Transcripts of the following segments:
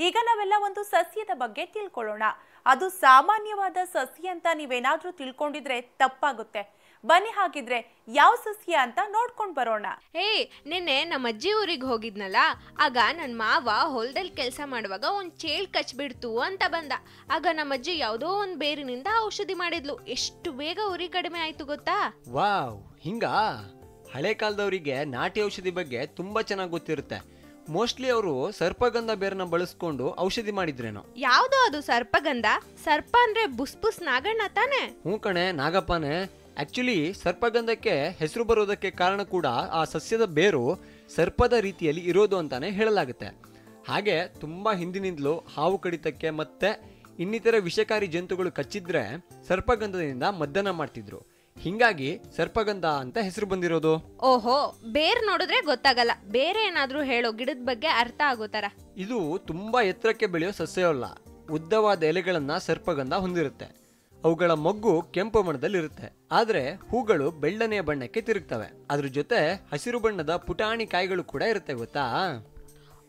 ಈಗ ನಾವೆಲ್ಲ ಒಂದು ಸಸ್ಯದ ಬಗ್ಗೆ ತಿಳ್ಕೊಳ್ಳೋಣ. ಅದು ಸಾಮಾನ್ಯವಾದ ಸಸ್ಯ ಅಂತ ನೀವೇನಾದ್ರೂ ತಿಳ್ಕೊಂಡಿದ್ರೆ ತಪ್ಪಾಗುತ್ತೆ. ಬನ್ನಿ ಹಾಗಿದ್ರೆ ಯಾವ ಸಸ್ಯ ಅಂತ ನೋಡ್ಕೊಂಡ್ ಬರೋಣ. ಹೇ ನಿನ್ನೆ ನಮ್ಮ ಅಜ್ಜಿ ಊರಿಗೆ ಹೋಗಿದ್ನಲ್ಲ ಆಗ ನನ್ನ ಮಾವ ಹೊಲದಲ್ಲಿ ಕೆಲಸ ಮಾಡುವಾಗ ಒಂದು ಚೇಳ್ ಕಚ್ಬಿಡ್ತು ಅಂತ ಬಂದ. ಆಗ ನಮ್ಮ ಅಜ್ಜಿ ಯಾವುದೋ ಒಂದು ಬೇರಿನಿಂದ ಔಷಧಿ ಮಾಡಿದ್ಲು. ಎಷ್ಟು ಬೇಗ ಉರಿ ಕಡಿಮೆ ಆಯ್ತು ಗೊತ್ತಾ? ವಾವ್ ಹಿಂಗಾ? ಹಳೆ ಕಾಲದವರಿಗೆ ನಾಟಿ ಔಷಧಿ ಬಗ್ಗೆ ತುಂಬಾ ಚೆನ್ನಾಗಿ ಗೊತ್ತಿರುತ್ತೆ. ಮೋಸ್ಟ್ಲಿ ಅವರು ಸರ್ಪಗಂಧ ಬೇರನ್ನ ಬಳಸ್ಕೊಂಡು ಔಷಧಿ ಮಾಡಿದ್ರೇನೋ. ಯಾವ್ದೋ ಅದು ಸರ್ಪಗಂಧ? ಸರ್ಪ ಅಂದ್ರೆ ಬುಸ್ ಬುಸ್ ನಾಗಣ್ಣ ತಾನೆ? ಹ್ಞೂ ಕಣೆ ನಾಗಪ್ಪನೇ. ಆಕ್ಚುಲಿ ಸರ್ಪಗಂಧಕ್ಕೆ ಹೆಸರು ಬರೋದಕ್ಕೆ ಕಾರಣ ಕೂಡ ಆ ಸಸ್ಯದ ಬೇರು ಸರ್ಪದ ರೀತಿಯಲ್ಲಿ ಇರೋದು ಅಂತಾನೆ ಹೇಳಲಾಗುತ್ತೆ. ಹಾಗೆ ತುಂಬಾ ಹಿಂದಿನಿಂದಲೂ ಹಾವು ಕಡಿತಕ್ಕೆ ಮತ್ತೆ ಇನ್ನಿತರ ವಿಷಕಾರಿ ಜಂತುಗಳು ಕಚ್ಚಿದ್ರೆ ಸರ್ಪಗಂಧದಿಂದ ಮದ್ದನ ಮಾಡ್ತಿದ್ರು. ಹಿಂಗಾಗಿ ಸರ್ಪಗಂಧ ಅಂತ ಹೆಸರು ಬಂದಿರೋದು. ಓಹೋ ಬೇರ್ ನೋಡಿದ್ರೆ ಗೊತ್ತಾಗಲ್ಲ. ಬೇರೆ ಏನಾದ್ರೂ ಹೇಳೋ ಗಿಡದ ಬಗ್ಗೆ ಅರ್ಥ ಆಗೋ ತರ. ಇದು ತುಂಬಾ ಎತ್ತರಕ್ಕೆ ಬೆಳೆಯೋ ಸಸ್ಯವಲ್ಲ. ಉದ್ದವಾದ ಎಲೆಗಳನ್ನ ಸರ್ಪಗಂಧ ಹೊಂದಿರುತ್ತೆ. ಅವುಗಳ ಮೊಗ್ಗು ಕೆಂಪು ಬಣ್ಣದಲ್ಲಿರುತ್ತೆ. ಆದ್ರೆ ಹೂಗಳು ಬೆಳ್ಳನೆಯ ಬಣ್ಣಕ್ಕೆ ತಿರುಗ್ತವೆ. ಅದ್ರ ಜೊತೆ ಹಸಿರು ಬಣ್ಣದ ಪುಟಾಣಿ ಕಾಯಿಗಳು ಕೂಡ ಇರುತ್ತೆ ಗೊತ್ತಾ?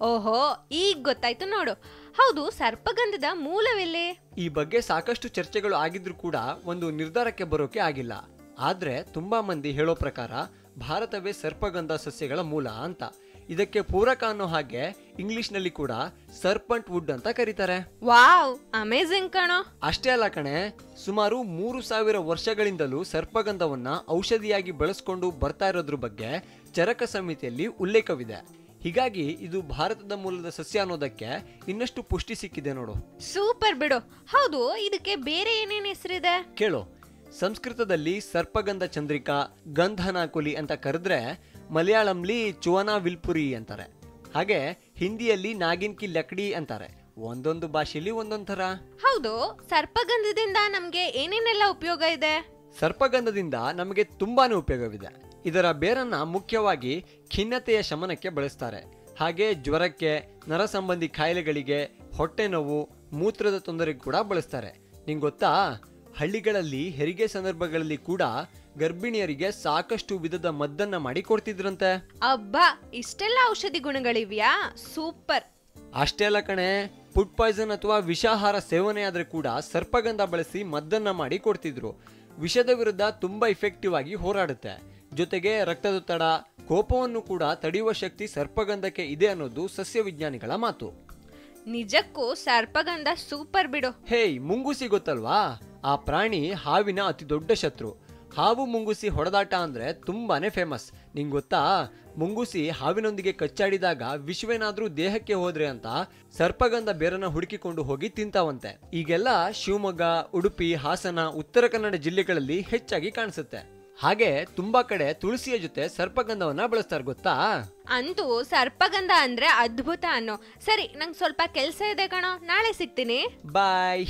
ಓಹೋ ಈಗ ಗೊತ್ತಾಯ್ತು ನೋಡು. ಹೌದು ಸರ್ಪಗಂಧದ ಮೂಲವೆಲ್ಲಿ? ಈ ಬಗ್ಗೆ ಸಾಕಷ್ಟು ಚರ್ಚೆಗಳು ಆಗಿದ್ರೂ ಕೂಡ ಒಂದು ನಿರ್ಧಾರಕ್ಕೆ ಬರೋಕೆ ಆಗಿಲ್ಲ. ಆದ್ರೆ ತುಂಬ ಮಂದಿ ಹೇಳೋ ಪ್ರಕಾರ ಭಾರತವೇ ಸರ್ಪಗಂಧ ಸಸ್ಯಗಳ ಮೂಲ ಅಂತ. ಇದಕ್ಕೆ ಪೂರಕ ಅನ್ನೋ ಹಾಗೆ ಇಂಗ್ಲಿಷ್ನಲ್ಲಿ ಕೂಡ ಸರ್ಪಂಟ್ ವುಡ್ ಅಂತ ಕರೀತಾರೆ. ವಾವ್ ಅಮೇಝಿಂಗ್ ಕಣೋ. ಅಷ್ಟೇ ಅಲ್ಲ ಕಣೆ ಸುಮಾರು ಮೂರು ಸಾವಿರ ವರ್ಷಗಳಿಂದಲೂ ಸರ್ಪಗಂಧವನ್ನ ಔಷಧಿಯಾಗಿ ಬಳಸ್ಕೊಂಡು ಬರ್ತಾ ಇರೋದ್ರ ಬಗ್ಗೆ ಚರಕ ಸಮಿತಿಯಲ್ಲಿ ಉಲ್ಲೇಖವಿದೆ. ಹೀಗಾಗಿ ಇದು ಭಾರತದ ಮೂಲದ ಸಸ್ಯ ಅನ್ನೋದಕ್ಕೆ ಇನ್ನಷ್ಟು ಪುಷ್ಟಿ ಸಿಕ್ಕಿದೆ ನೋಡು. ಸೂಪರ್ ಬಿಡು. ಹೌದು ಇದಕ್ಕೆ ಬೇರೆ ಏನೇನು ಹೆಸರಿದೆ? ಕೇಳು. ಸಂಸ್ಕೃತದಲ್ಲಿ ಸರ್ಪಗಂಧ ಚಂದ್ರಿಕಾ ಗಂಧನಾಕುಲಿ ಅಂತ ಕರೆದ್ರೆ ಮಲಯಾಳಂಲಿ ಚುವನಾ ವಿಲ್ಪುರಿ ಅಂತಾರೆ. ಹಾಗೆ ಹಿಂದಿಯಲ್ಲಿ ನಾಗಿನ್ ಕಿ ಲಕ್ಡಿ ಅಂತಾರೆ. ಒಂದೊಂದು ಭಾಷೆಯಲ್ಲಿ ಒಂದೊಂದು ಥರ. ಹೌದು ಸರ್ಪಗಂಧದಿಂದ ನಮ್ಗೆ ಏನೇನೆಲ್ಲ ಉಪಯೋಗ ಇದೆ? ಸರ್ಪಗಂಧದಿಂದ ನಮಗೆ ತುಂಬಾನೇ ಉಪಯೋಗವಿದೆ. ಇದರ ಬೇರನ್ನ ಮುಖ್ಯವಾಗಿ ಖಿನ್ನತೆಯ ಶಮನಕ್ಕೆ ಬಳಸ್ತಾರೆ. ಹಾಗೆ ಜ್ವರಕ್ಕೆ ನರ ಸಂಬಂಧಿ ಕಾಯಿಲೆಗಳಿಗೆ ಹೊಟ್ಟೆ ನೋವು ಮೂತ್ರದ ತೊಂದರೆ ಕೂಡ ಬಳಸ್ತಾರೆ. ನಿಂಗೆ ಗೊತ್ತಾ? ಹಳ್ಳಿಗಳಲ್ಲಿ ಹೆರಿಗೆ ಸಂದರ್ಭಗಳಲ್ಲಿ ಕೂಡ ಗರ್ಭಿಣಿಯರಿಗೆ ಸಾಕಷ್ಟು ವಿಧದ ಮದ್ದನ್ನ ಮಾಡಿ ಕೊಡ್ತಿದ್ರಂತೆ. ಅಬ್ಬಾ ಇಷ್ಟೆಲ್ಲ ಔಷಧಿ ಗುಣಗಳಿವ್ಯಾ? ಸೂಪರ್. ಅಷ್ಟೇ ಅಲ್ಲ ಕಣೆ ಫುಡ್ ಪಾಯ್ಸನ್ ಅಥವಾ ವಿಷಾಹಾರ ಸೇವನೆ ಆದ್ರೆ ಕೂಡ ಸರ್ಪಗಂಧ ಬಳಸಿ ಮದ್ದನ್ನ ಮಾಡಿ ಕೊಡ್ತಿದ್ರು. ವಿಷದ ವಿರುದ್ಧ ತುಂಬಾ ಇಫೆಕ್ಟಿವ್ ಆಗಿ ಹೋರಾಡುತ್ತೆ. ಜೊತೆಗೆ ರಕ್ತದೊತ್ತಡ ಕೋಪವನ್ನು ಕೂಡ ತಡೆಯುವ ಶಕ್ತಿ ಸರ್ಪಗಂಧಕ್ಕೆ ಇದೆ ಅನ್ನೋದು ಸಸ್ಯ ವಿಜ್ಞಾನಿಗಳ ಮಾತು. ನಿಜಕ್ಕೂ ಸರ್ಪಗಂಧ ಸೂಪರ್ ಬಿಡು. ಹೇಯ್ ಮುಂಗುಸಿ ಗೊತ್ತಲ್ವಾ? ಆ ಪ್ರಾಣಿ ಹಾವಿನ ಅತಿ ದೊಡ್ಡ ಶತ್ರು. ಹಾವು ಮುಂಗುಸಿ ಹೊಡೆದಾಟ ಅಂದರೆ ತುಂಬಾನೇ ಫೇಮಸ್ ನಿಂಗೆ ಗೊತ್ತಾ? ಮುಂಗುಸಿ ಹಾವಿನೊಂದಿಗೆ ಕಚ್ಚಾಡಿದಾಗ ವಿಶ್ವೇನಾದ್ರೂ ದೇಹಕ್ಕೆ ಹೋದ್ರೆ ಅಂತ ಸರ್ಪಗಂಧ ಬೇರನ್ನ ಹುಡುಕಿಕೊಂಡು ಹೋಗಿ ತಿಂತಾವಂತೆ. ಈಗೆಲ್ಲ ಶಿವಮೊಗ್ಗ ಉಡುಪಿ ಹಾಸನ ಉತ್ತರ ಕನ್ನಡ ಜಿಲ್ಲೆಗಳಲ್ಲಿ ಹೆಚ್ಚಾಗಿ ಕಾಣಿಸುತ್ತೆ. ಹಾಗೆ ತುಂಬಾ ಕಡೆ ತುಳಸಿಯ ಜೊತೆ ಸರ್ಪಗಂಧವನ್ನ ಬಳಸ್ತಾರೆ ಗೊತ್ತಾ? ಅಂತೂ ಸರ್ಪಗಂಧ ಅಂದ್ರೆ ಅದ್ಭುತ ಅನ್ನೋ. ಸರಿ ನಂಗೆ ಸ್ವಲ್ಪ ಕೆಲಸ ಇದೆ ಕಣೋ. ನಾಳೆ ಸಿಗ್ತೀನಿ. ಬಾಯ್